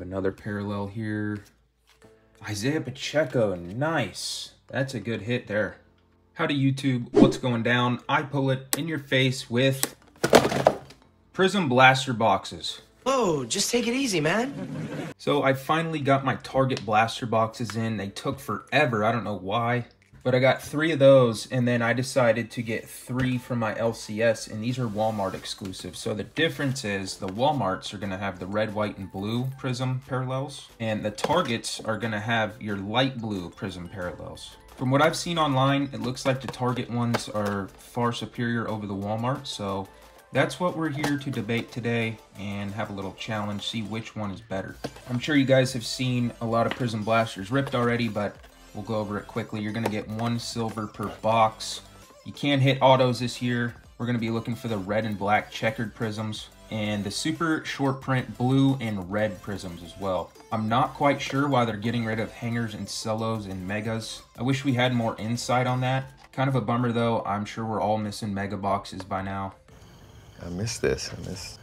Another parallel here. Isaiah Pacheco, nice. That's a good hit there. Howdy YouTube, what's going down? I pull it in your face with Prizm Blaster boxes. Whoa, just take it easy, man. So I finally got my Target Blaster boxes in. They took forever, I don't know why. But I got three of those, and then I decided to get three from my LCS, and these are Walmart exclusive. So the difference is the Walmarts are going to have the red, white, and blue prizm parallels, and the Targets are going to have your light blue prizm parallels. From what I've seen online, it looks like the Target ones are far superior over the Walmart, so that's what we're here to debate today and have a little challenge, see which one is better. I'm sure you guys have seen a lot of Prizm Blasters ripped already, but We'll go over it quickly. You're going to get one silver per box. You can hit autos this year. We're going to be looking for the red and black checkered prizms and the super short print blue and red prizms as well. I'm not quite sure why they're getting rid of hangers and cellos and megas. I wish we had more insight on that. Kind of a bummer though. I'm sure we're all missing mega boxes by now. I miss this. I miss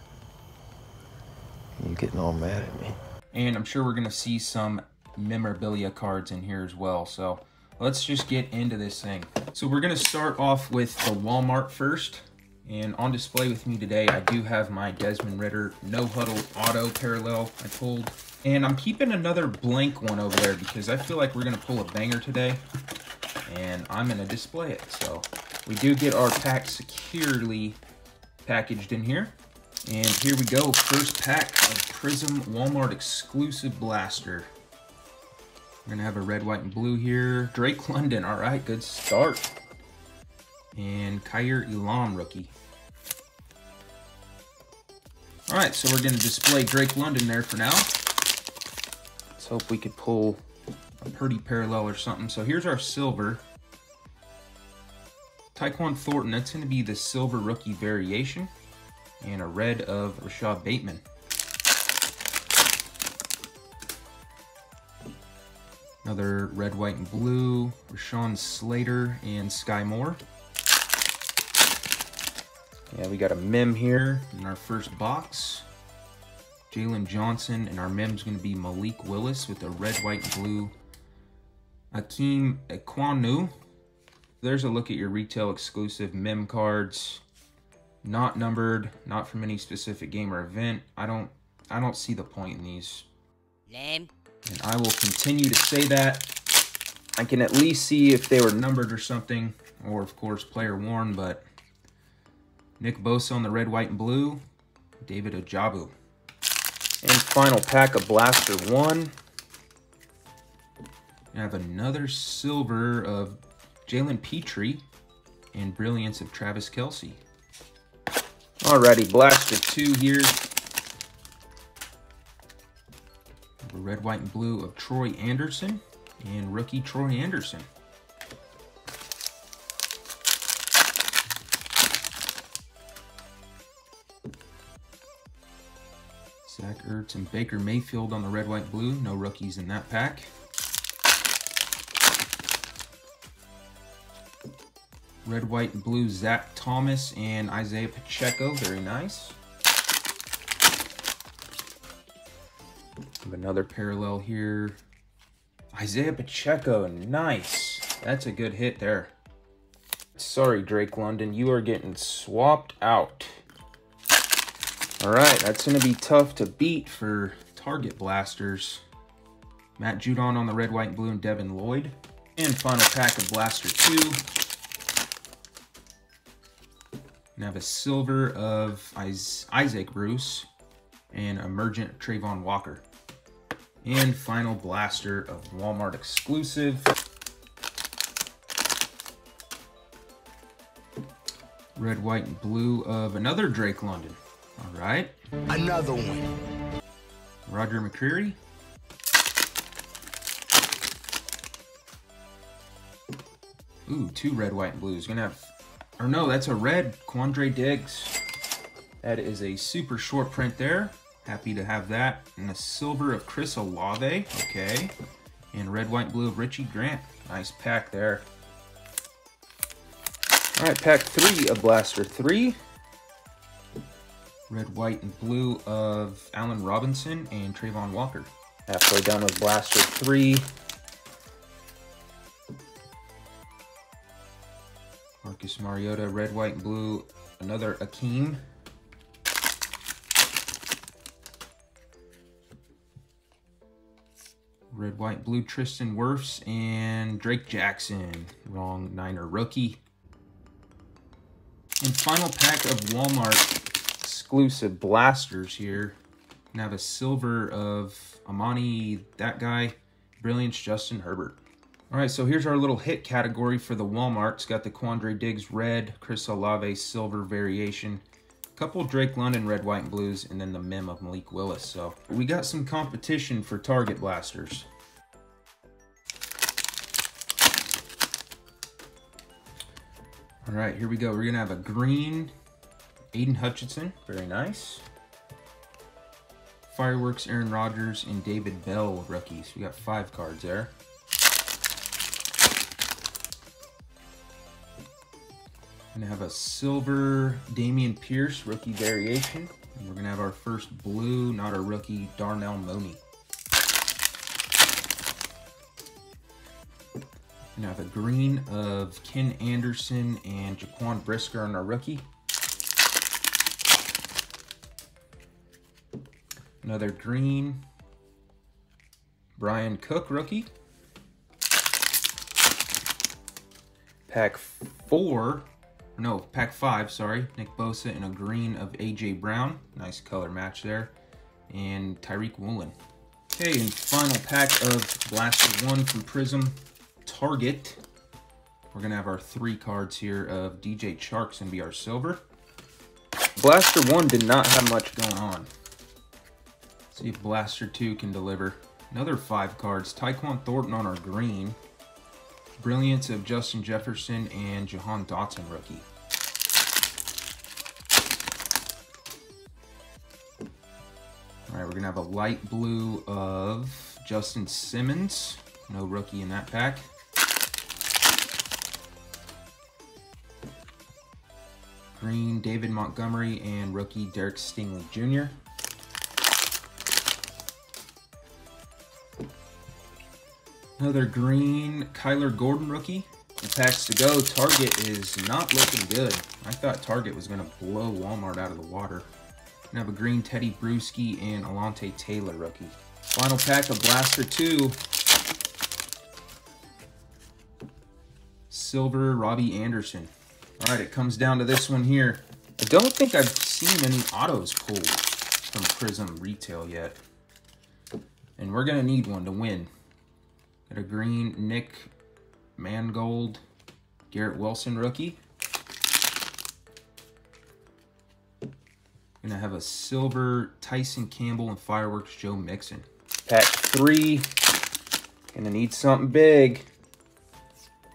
you getting all mad at me. And I'm sure we're going to see some memorabilia cards in here as well. So let's just get into this thing. So we're to start off with the Walmart first. And on display with me today, I do have my Desmond Ridder No Huddle Auto Parallel I pulled. And I'm keeping another blank one over there because I feel like we're to pull a banger today. And I'm to display it. So we do get our pack securely packaged in here. And here we go, first pack of Prizm Walmart exclusive blaster. We're to have a red, white, and blue here. Drake London. All right, good start. And Kaiir Elam rookie. All right, so we're to display Drake London there for now. Let's hope we could pull a pretty parallel or something. So here's our silver. Tyquan Thornton, that's to be the silver rookie variation. And a red of Rashod Bateman. Another red, white, and blue. Rashawn Slater and Sky Moore. Yeah, we got a mem here in our first box. Jalen Johnson, and our mem's going to be Malik Willis with a red, white, and blue. Ikem Ekwonu. There's a look at your retail exclusive mem cards. Not numbered, not from any specific game or event. I don't I don't see the point in these. Lame. And I will continue to say that. I can at least see if they were numbered or something, or of course player worn, but Nick Bosa on the red, white, and blue, David Ojabo. And final pack of Blaster 1. I have another silver of Jalen Pitre and Brilliance of Travis Kelce. Alrighty, Blaster 2 here. Red, white, and blue of Troy Anderson and rookie Troy Andersen. Zach Ertz and Baker Mayfield on the red, white, blue. No rookies in that pack. Red, white, and blue Zach Thomas and Isaiah Pacheco. Very nice. Another parallel here. Isaiah Pacheco, nice. That's a good hit there. Sorry, Drake London, you are getting swapped out. All right, that's going to be tough to beat for target blasters. Matt Judon on the red, white, and blue, and Devin Lloyd. And final pack of Blaster 2. And have a silver of Isaac Bruce and Emergent Travon Walker. And final blaster of Walmart exclusive. Red, white, and blue of another Drake London. All right. Another one. Roger McCreary. Ooh, two red, white, and blues. Gonna have, or no, that's a red Quandre Diggs. That is a super short print there. Happy to have that. And a silver of Chris Olave. Okay. And red, white, blue of Richie Grant. Nice pack there. All right, pack three of Blaster 3. Red, white, and blue of Allen Robinson and Travon Walker. Halfway done with Blaster 3. Marcus Mariota, red, white, and blue. Another Ikem. Red, white, blue, Tristan Wirfs, and Drake Jackson. Wrong Niner rookie. And final pack of Walmart exclusive blasters here. And have a silver of Amani, that guy, Brilliance, Justin Herbert. All right, so here's our little hit category for the Walmart. It's got the Quandre Diggs red, Chris Olave silver variation, couple Drake London red, white, and blues, and then the mem of Malik Willis. So we got some competition for target blasters. All right, here we go. We're gonna have a green Aidan Hutchinson, very nice. Fireworks, Aaron Rodgers, and David Bell rookies. We got five cards there. Gonna have a silver Dameon Pierce rookie variation. And we're gonna have our first blue, not a rookie, Darnell Mooney. Gonna have a green of Ken Anderson and Jaquan Brisker on our rookie. Another green, Bryan Cook rookie. Pack four, no, pack five, sorry. Nick Bosa in a green of AJ Brown. Nice color match there. And Tariq Woolen. Okay, and final pack of Blaster 1 from Prizm Target. We're going to have our three cards here of DJ Chark's and be our silver. Blaster 1 did not have much going on. Let's see if Blaster 2 can deliver. Another five cards. Tyquan Thornton on our green. Brilliance of Justin Jefferson and Jahan Dotson rookie. All right, we're gonna have a light blue of Justin Simmons. No rookie in that pack. Green, David Montgomery, and rookie Derek Stingley Jr. Another green Kyler Gordon rookie. The packs to go. Target is not looking good. I thought Target was going to blow Walmart out of the water. Gonna have a green Teddy Bruschi and Alontae Taylor rookie. Final pack of Blaster 2. Silver Robbie Anderson. All right, it comes down to this one here. I don't think I've seen any autos pulled from Prizm Retail yet. And we're gonna need one to win. Got a green Nick Mangold, Garrett Wilson rookie. Gonna have a silver Tyson Campbell and Fireworks Joe Mixon. Pack three. Gonna need something big.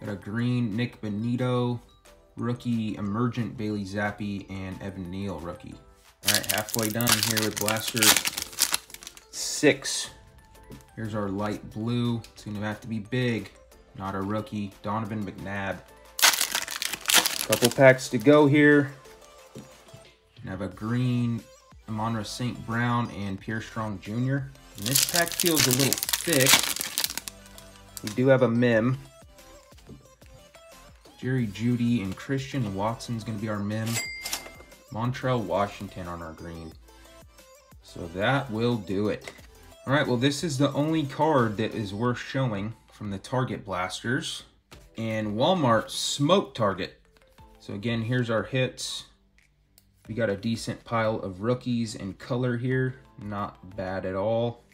Got a green Nik Bonitto rookie Emergent Bailey Zappe, and Evan Neal rookie. All right, halfway done here with Blaster 6. Here's our light blue. It's to have to be big. Not a rookie. Donovan McNabb. Couple packs to go here. We have a green Amon-Ra St. Brown and Pierre Strong Jr. And this pack feels a little thick. We do have a mem. Jerry Jeudy and Christian Watson's going to be our mem. Montrell Washington on our green. So that will do it. All right, well, this is the only card that is worth showing from the Target Blasters. And Walmart Smoke Target. So again, here's our hits. We got a decent pile of rookies in color here. Not bad at all.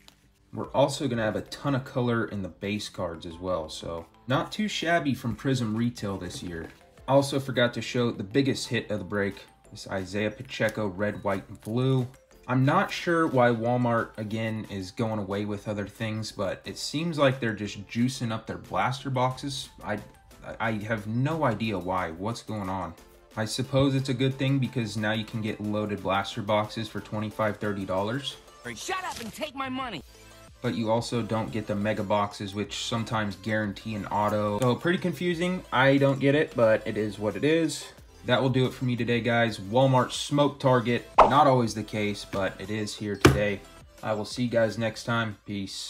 We're also going to have a ton of color in the base cards as well. So not too shabby from Prizm Retail this year. Also forgot to show the biggest hit of the break. This Isaiah Pacheco red, white, and blue. I'm not sure why Walmart, again, is going away with other things, but it seems like they're just juicing up their blaster boxes. I, I have no idea why. What's going on? I suppose it's a good thing because now you can get loaded blaster boxes for $25, $30. Shut up and take my money! But you also don't get the mega boxes, which sometimes guarantee an auto. So pretty confusing. I don't get it, but it is what it is. That will do it for me today, guys. Walmart smoke target. Not always the case, but it is here today. I will see you guys next time. Peace.